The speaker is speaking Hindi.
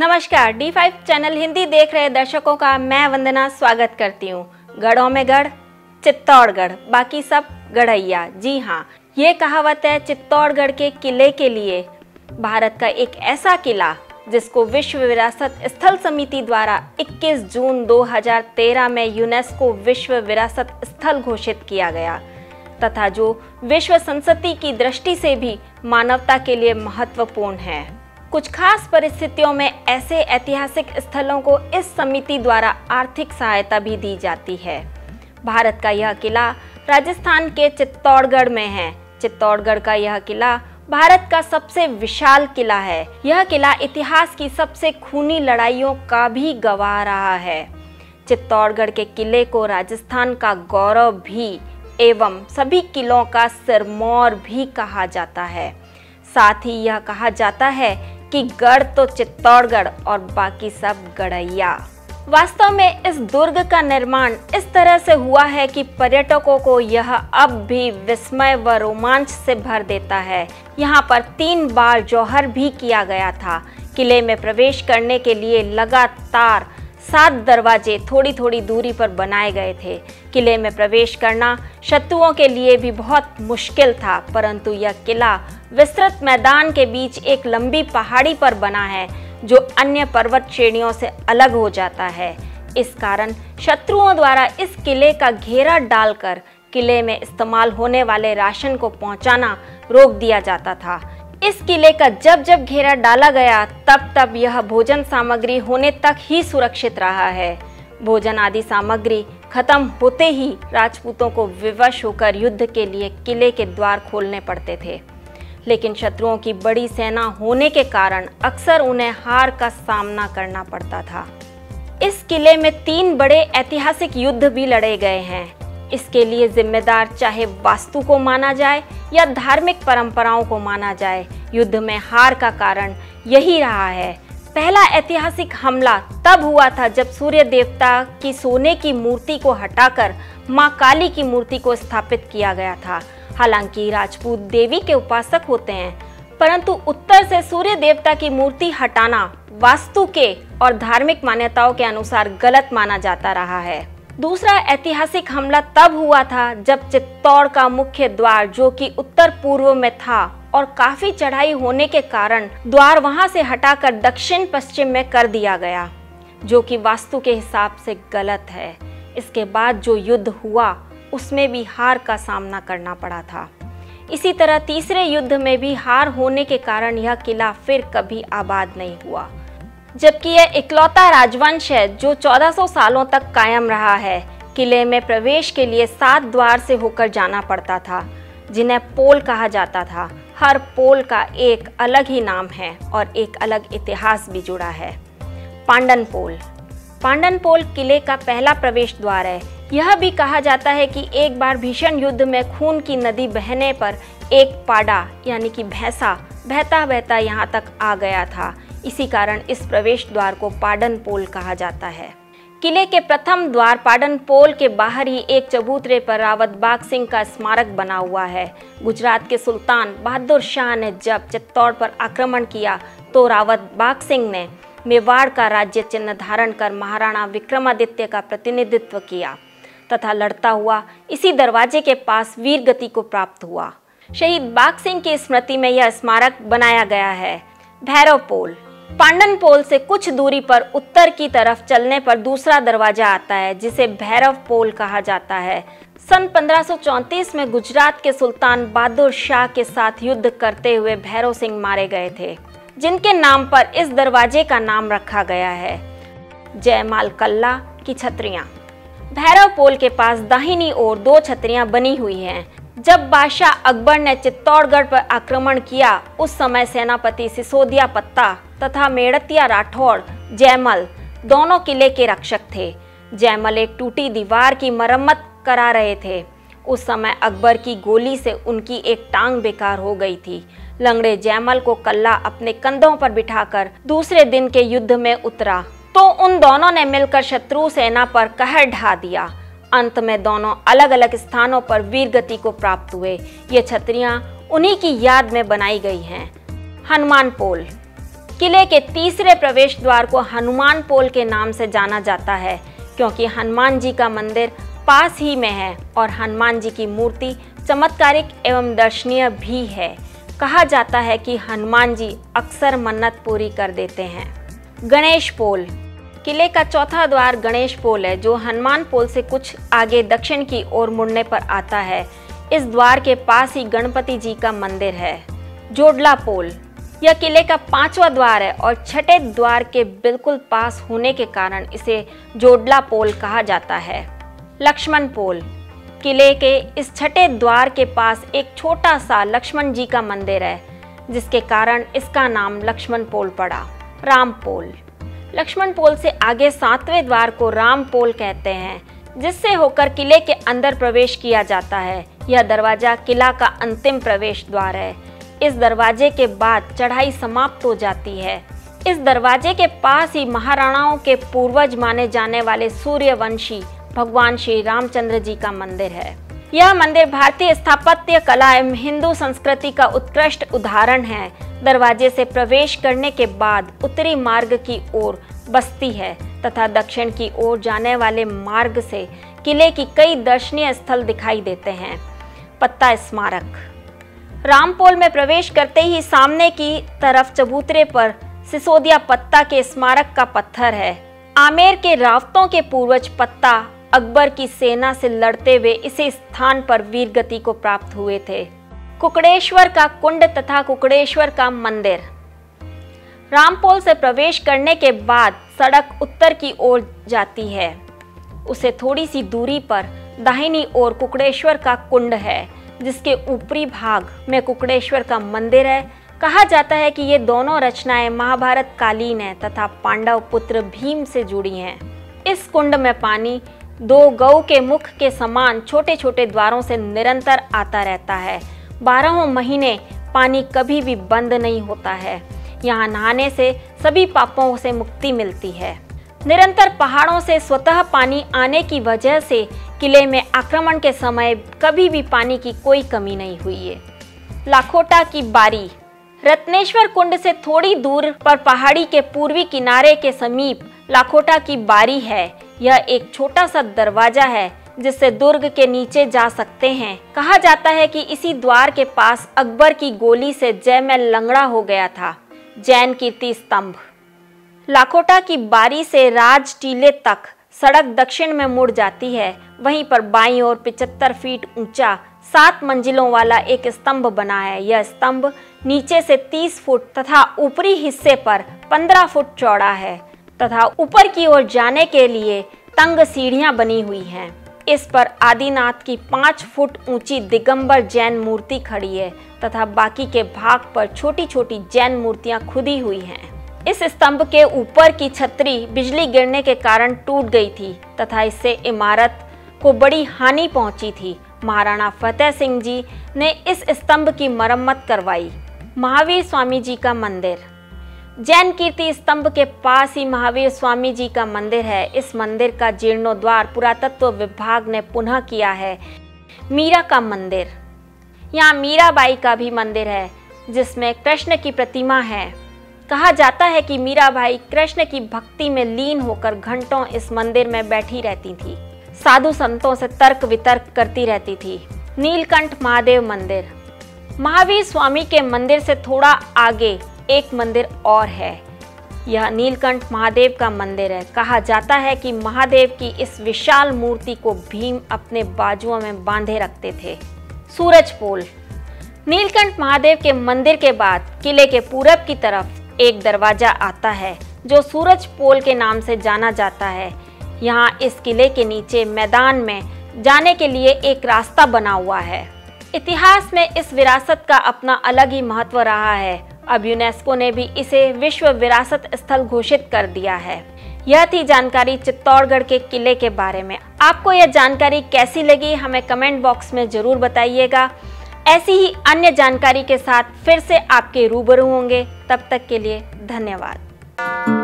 नमस्कार डी फाइव चैनल हिंदी देख रहे दर्शकों का मैं वंदना स्वागत करती हूँ। गढ़ों में गढ़, चित्तौड़गढ़, बाकी सब गढ़ैया। जी हाँ ये कहावत है चित्तौड़गढ़ के किले के लिए। भारत का एक ऐसा किला, जिसको विश्व विरासत स्थल समिति द्वारा 21 जून 2013 में यूनेस्को विश्व विरासत स्थल घोषित किया गया, तथा जो विश्व संस्कृति की दृष्टि से भी मानवता के लिए महत्वपूर्ण है। कुछ खास परिस्थितियों में ऐसे ऐतिहासिक स्थलों को इस समिति द्वारा आर्थिक सहायता भी दी जाती है। भारत का यह किला राजस्थान के चित्तौड़गढ़ में है। चित्तौड़गढ़ का यह किला भारत का सबसे विशाल किला है। यह किला इतिहास की सबसे खूनी लड़ाइयों का भी गवाह रहा है। चित्तौड़गढ़ के किले को राजस्थान का गौरव भी एवं सभी किलों का सिरमौर भी कहा जाता है। साथ ही यह कहा जाता है कि गढ़ तो चित्तौड़गढ़ और बाकी सब गढ़ैया वास्तव में इस दुर्ग का निर्माण इस तरह से हुआ है कि पर्यटकों को यह अब भी विस्मय व रोमांच से भर देता है। यहाँ पर तीन बार जौहर भी किया गया था। किले में प्रवेश करने के लिए लगातार सात दरवाजे थोड़ी थोड़ी दूरी पर बनाए गए थे। किले में प्रवेश करना शत्रुओं के लिए भी बहुत मुश्किल था, परंतु यह किला विस्तृत मैदान के बीच एक लंबी पहाड़ी पर बना है, जो अन्य पर्वत श्रेणियों से अलग हो जाता है। इस कारण शत्रुओं द्वारा इस किले का घेरा डालकर किले में इस्तेमाल होने वाले राशन को पहुंचाना रोक दिया जाता था। इस किले का जब जब घेरा डाला गया, तब तब यह भोजन सामग्री होने तक ही सुरक्षित रहा है। भोजन आदि सामग्री खत्म होते ही राजपूतों को विवश होकर युद्ध के लिए किले के द्वार खोलने पड़ते थे। लेकिन शत्रुओं की बड़ी सेना होने के कारण अक्सर उन्हें हार का सामना करना पड़ता था। इस किले में तीन बड़े ऐतिहासिक युद्ध भी लड़े गए हैं। इसके लिए जिम्मेदार चाहे वास्तु को माना जाए या धार्मिक परंपराओं को माना जाए, युद्ध में हार का कारण यही रहा है। पहला ऐतिहासिक हमला तब हुआ था जब सूर्य देवता की सोने की मूर्ति को हटाकर माँ काली की मूर्ति को स्थापित किया गया था। हालाँकि राजपूत देवी के उपासक होते हैं, परंतु उत्तर से सूर्य देवता की मूर्ति हटाना वास्तु के और धार्मिक मान्यताओं के अनुसार गलत माना जाता रहा है। दूसरा ऐतिहासिक हमला तब हुआ था जब चित्तौड़ का मुख्य द्वार, जो कि उत्तर पूर्व में था और काफ़ी चढ़ाई होने के कारण द्वार वहाँ से हटाकर दक्षिण पश्चिम में कर दिया गया, जो कि वास्तु के हिसाब से गलत है। इसके बाद जो युद्ध हुआ, उसमें भी हार का सामना करना पड़ा था। इसी तरह तीसरे युद्ध में भी हार होने के कारण यह किला फिर कभी आबाद नहीं हुआ। जबकि यह इकलौता राजवंश है जो 1400 सालों तक कायम रहा है। किले में प्रवेश के लिए सात द्वार से होकर जाना पड़ता था, जिन्हें पोल कहा जाता था। हर पोल का एक अलग ही नाम है और एक अलग इतिहास भी जुड़ा है। पांडन पोल। पांडन पोल किले का पहला प्रवेश द्वार है। यह भी कहा जाता है कि एक बार भीषण युद्ध में खून की नदी बहने पर एक पाडा, यानी कि भैंसा बहता बहता यहाँ तक आ गया था। इसी कारण इस प्रवेश द्वार को पाडन पोल कहा जाता है। किले के प्रथम द्वार पाडन पोल के बाहर ही एक चबूतरे पर रावत बाग सिंह का स्मारक बना हुआ है। गुजरात के सुल्तान बहादुर शाह ने जब चित्तौड़ पर आक्रमण किया तो रावत बाग सिंह ने मेवाड़ का राज्य चिन्ह धारण कर महाराणा विक्रमादित्य का प्रतिनिधित्व किया तथा लड़ता हुआ इसी दरवाजे के पास वीर गति को प्राप्त हुआ। शहीद बाग सिंह की स्मृति में यह स्मारक बनाया गया है। भैरव पोल। पांडन पोल से कुछ दूरी पर उत्तर की तरफ़ चलने पर दूसरा दरवाज़ा आता है, जिसे भैरव पोल कहा जाता है। सन 1534 में गुजरात के सुल्तान बहादुर शाह के साथ युद्ध करते हुए भैरव सिंह मारे गए थे, जिनके नाम पर इस दरवाजे का नाम रखा गया है। जयमाल कल्ला की छतरियाँ। भैरव पोल के पास दाहिनी ओर दो छतरियाँ बनी हुई हैं। जब बादशाह अकबर ने चित्तौड़गढ़ पर आक्रमण किया, उस समय सेनापति सिसोदिया पत्ता तथा मेड़तिया राठौड़, जयमल दोनों किले के रक्षक थे। जयमल एक टूटी दीवार की मरम्मत करा रहे थे। उस समय अकबर की गोली से उनकी एक टांग बेकार हो गई थी। लंगड़े जयमल को कल्ला अपने कंधों पर बिठाकर दूसरे दिन के युद्ध में उतरा। तो उन दोनों ने मिलकर शत्रु सेना पर कहर ढा दिया। अंत में दोनों अलग अलग स्थानों पर वीर गति को प्राप्त हुए। ये छतरियाँ उन्हीं की याद में बनाई गई हैं। हनुमान पोल। किले के तीसरे प्रवेश द्वार को हनुमान पोल के नाम से जाना जाता है, क्योंकि हनुमान जी का मंदिर पास ही में है और हनुमान जी की मूर्ति चमत्कारिक एवं दर्शनीय भी है। कहा जाता है कि हनुमान जी अक्सर मन्नत पूरी कर देते हैं। गणेश पोल। किले का चौथा द्वार गणेश पोल है, जो हनुमान पोल से कुछ आगे दक्षिण की ओर मुड़ने पर आता है। इस द्वार के पास ही गणपति जी का मंदिर है, जोडला पोल। यह किले का पांचवा द्वार है और छठे द्वार के बिल्कुल पास होने के कारण इसे जोडला पोल कहा जाता है। लक्ष्मण पोल। किले के इस छठे द्वार के पास एक छोटा सा लक्ष्मण जी का मंदिर है, जिसके कारण इसका नाम लक्ष्मण पोल पड़ा, राम पोल। लक्ष्मण पोल से आगे सातवें द्वार को राम पोल कहते हैं, जिससे होकर किले के अंदर प्रवेश किया जाता है। यह दरवाज़ा किला का अंतिम प्रवेश द्वार है। इस दरवाजे के बाद चढ़ाई समाप्त हो जाती है। इस दरवाजे के पास ही महाराणाओं के पूर्वज माने जाने वाले सूर्यवंशी भगवान श्री रामचंद्र जी का मंदिर है। यह मंदिर भारतीय स्थापत्य कला एवं हिंदू संस्कृति का उत्कृष्ट उदाहरण है। दरवाजे से प्रवेश करने के बाद उत्तरी मार्ग की ओर बस्ती है तथा दक्षिण की ओर जाने वाले मार्ग से किले की कई दर्शनीय स्थल दिखाई देते हैं। पत्ता स्मारक। रामपोल में प्रवेश करते ही सामने की तरफ़ चबूतरे पर सिसोदिया पत्ता के स्मारक का पत्थर है। आमेर के रावतों के पूर्वज पत्ता अकबर की सेना से लड़ते हुए इसी स्थान पर वीर गति को प्राप्त हुए थे। कुकड़ेश्वर का कुंड तथा कुकड़ेश्वर का मंदिर। रामपोल से प्रवेश करने के बाद सड़क उत्तर की ओर जाती है। उसे थोड़ी सी दूरी पर दाहिनी ओर कुकड़ेश्वर का कुंड है, जिसके ऊपरी भाग में कुकड़ेश्वर का मंदिर है। कहा जाता है कि ये दोनों रचनाएँ महाभारत कालीन है तथा पांडव पुत्र भीम से जुड़ी हैं। इस कुंड में पानी दो गौ के मुख के समान छोटे छोटे द्वारों से निरंतर आता रहता है। बारहों महीने पानी कभी भी बंद नहीं होता है। यहाँ नहाने से सभी पापों से मुक्ति मिलती है। निरंतर पहाड़ों से स्वतः पानी आने की वजह से किले में आक्रमण के समय कभी भी पानी की कोई कमी नहीं हुई है। लाखोटा की बारी। रत्नेश्वर कुंड से थोड़ी दूर पर पहाड़ी के पूर्वी किनारे के समीप लाखोटा की बारी है। यह एक छोटा सा दरवाज़ा है, जिससे दुर्ग के नीचे जा सकते हैं। कहा जाता है कि इसी द्वार के पास अकबर की गोली से जयमल लंगड़ा हो गया था। जैन कीर्ति स्तंभ। लाखोटा की बारी से राज टीले तक सड़क दक्षिण में मुड़ जाती है। वहीं पर बाईं ओर पिचहत्तर फीट ऊँचा, सात मंजिलों वाला एक स्तंभ बना है। यह स्तंभ नीचे से 30 फुट तथा ऊपरी हिस्से पर 15 फुट चौड़ा है। तथा ऊपर की ओर जाने के लिए तंग सीढ़ियाँ बनी हुई हैं। इस पर आदिनाथ की पाँच फुट ऊँची दिगंबर जैन मूर्ति खड़ी है तथा बाकी के भाग पर छोटी छोटी जैन मूर्तियाँ खुदी हुई हैं। इस स्तंभ के ऊपर की छतरी बिजली गिरने के कारण टूट गई थी तथा इससे इमारत को बड़ी हानि पहुँची थी। महाराणा फतेह सिंह जी ने इस स्तंभ की मरम्मत करवाई। महावीर स्वामी जी का मंदिर। जैन कीर्ति स्तंभ के पास ही महावीर स्वामी जी का मंदिर है। इस मंदिर का जीर्णोद्वार पुरातत्व विभाग ने पुनः किया है। मीरा का मंदिर। यहाँ मीराबाई का भी मंदिर है, जिसमें कृष्ण की प्रतिमा है। कहा जाता है कि मीराबाई कृष्ण की भक्ति में लीन होकर घंटों इस मंदिर में बैठी रहती थी। साधु संतों से तर्क वितर्क करती रहती थी। नीलकंठ महादेव मंदिर। महावीर स्वामी के मंदिर से थोड़ा आगे एक मंदिर और है। यह नीलकंठ महादेव का मंदिर है। कहा जाता है कि महादेव की इस विशाल मूर्ति को भीम अपने बाजुओं में बांधे रखते थे। सूरज पोल। नीलकंठ महादेव के मंदिर के बाद किले के पूरब की तरफ़ एक दरवाज़ा आता है, जो सूरज पोल के नाम से जाना जाता है। यहाँ इस किले के नीचे मैदान में जाने के लिए एक रास्ता बना हुआ है। इतिहास में इस विरासत का अपना अलग ही महत्व रहा है। अब यूनेस्को ने भी इसे विश्व विरासत स्थल घोषित कर दिया है। यह थी जानकारी चित्तौड़गढ़ के किले के बारे में। आपको यह जानकारी कैसी लगी, हमें कमेंट बॉक्स में ज़रूर बताइएगा। ऐसी ही अन्य जानकारी के साथ फिर से आपके रूबरू होंगे। तब तक के लिए धन्यवाद।